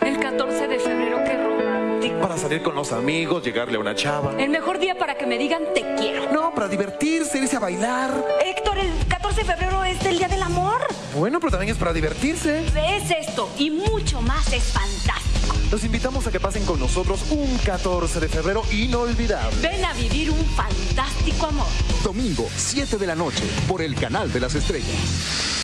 El 14 de febrero, qué romántico. Para salir con los amigos, llegarle a una chava. El mejor día para que me digan te quiero. No, para divertirse, irse a bailar. Héctor, el 14 de febrero es el día del amor. Bueno, pero también es para divertirse. Es esto y mucho más es fantástico. Los invitamos a que pasen con nosotros un 14 de febrero inolvidable. Ven a vivir un fantástico amor. Domingo, 7 de la noche, por el canal de las estrellas.